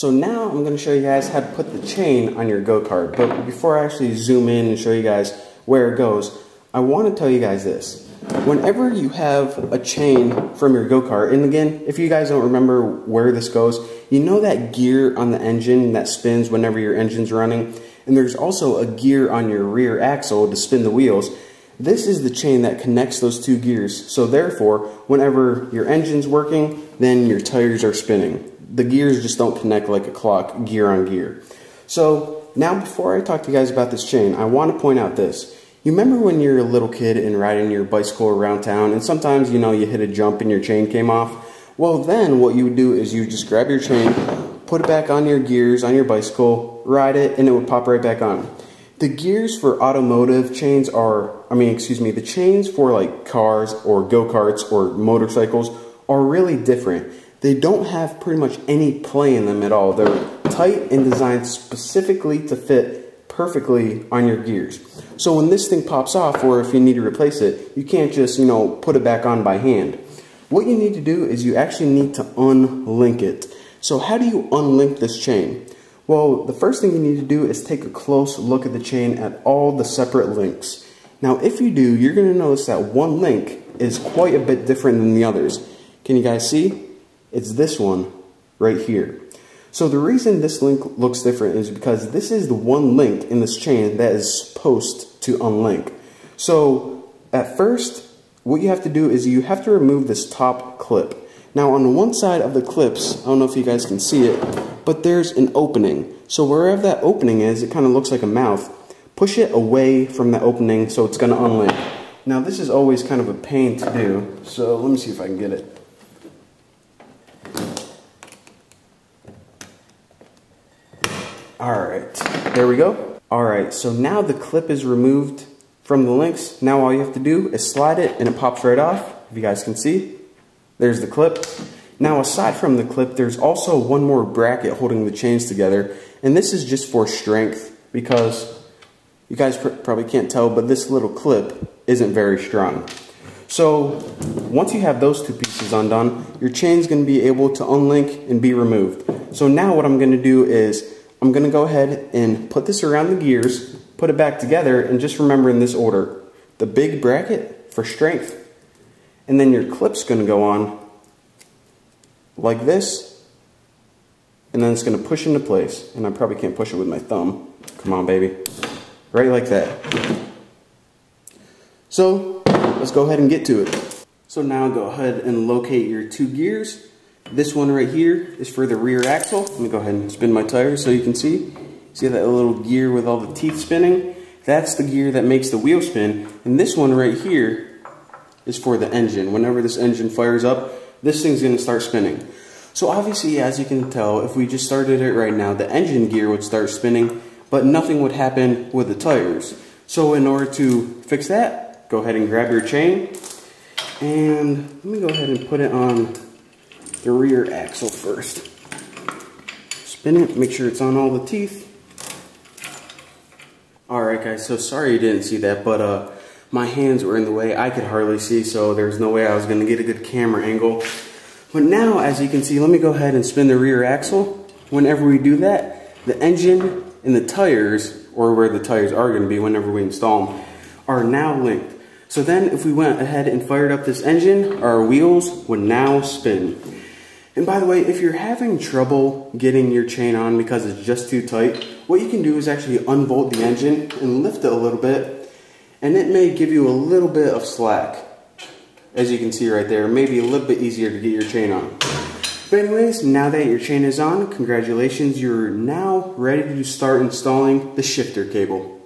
So now I'm going to show you guys how to put the chain on your go-kart. But before I actually zoom in and show you guys where it goes, I want to tell you guys this. Whenever you have a chain from your go-kart, and again, if you guys don't remember where this goes, you know that gear on the engine that spins whenever your engine's running? And there's also a gear on your rear axle to spin the wheels. This is the chain that connects those two gears. So therefore, whenever your engine's working, then your tires are spinning the gears just don't connect like a clock, gear on gear. So now before I talk to you guys about this chain, I want to point out this. You remember when you're a little kid and riding your bicycle around town and sometimes, you know, you hit a jump and your chain came off? Well, then what you would do is you just grab your chain, put it back on your gears on your bicycle, ride it, and it would pop right back on. The gears for automotive chains are, I mean, excuse me, the chains for like cars or go-karts or motorcycles are really different they don't have pretty much any play in them at all. They're tight and designed specifically to fit perfectly on your gears. So when this thing pops off or if you need to replace it, you can't just, you know, put it back on by hand. What you need to do is you actually need to unlink it. So how do you unlink this chain? Well, the first thing you need to do is take a close look at the chain at all the separate links. Now, if you do, you're going to notice that one link is quite a bit different than the others. Can you guys see? It's this one right here. So the reason this link looks different is because this is the one link in this chain that is supposed to unlink. So at first, what you have to do is you have to remove this top clip. Now on one side of the clips, I don't know if you guys can see it, but there's an opening. So wherever that opening is, it kind of looks like a mouth. Push it away from the opening so it's going to unlink. Now this is always kind of a pain to do, so let me see if I can get it. All right, there we go. All right, so now the clip is removed from the links. Now all you have to do is slide it and it pops right off. If you guys can see, there's the clip. Now aside from the clip, there's also one more bracket holding the chains together. And this is just for strength because you guys pr probably can't tell, but this little clip isn't very strong. So once you have those two pieces undone, your chain's gonna be able to unlink and be removed. So now what I'm gonna do is I'm going to go ahead and put this around the gears, put it back together, and just remember in this order. The big bracket for strength, and then your clip's going to go on like this, and then it's going to push into place. And I probably can't push it with my thumb. Come on, baby. Right like that. So, let's go ahead and get to it. So now go ahead and locate your two gears this one right here is for the rear axle. Let me go ahead and spin my tire so you can see. See that little gear with all the teeth spinning? That's the gear that makes the wheel spin. And this one right here is for the engine. Whenever this engine fires up, this thing's gonna start spinning. So obviously, as you can tell, if we just started it right now, the engine gear would start spinning, but nothing would happen with the tires. So in order to fix that, go ahead and grab your chain, and let me go ahead and put it on the rear axle first. Spin it, make sure it's on all the teeth. Alright guys, so sorry you didn't see that, but uh, my hands were in the way. I could hardly see, so there's no way I was going to get a good camera angle. But now, as you can see, let me go ahead and spin the rear axle. Whenever we do that, the engine and the tires, or where the tires are going to be whenever we install them, are now linked. So then if we went ahead and fired up this engine, our wheels would now spin. And by the way, if you're having trouble getting your chain on because it's just too tight, what you can do is actually unbolt the engine and lift it a little bit, and it may give you a little bit of slack. As you can see right there, maybe a little bit easier to get your chain on. But anyways, now that your chain is on, congratulations, you're now ready to start installing the shifter cable.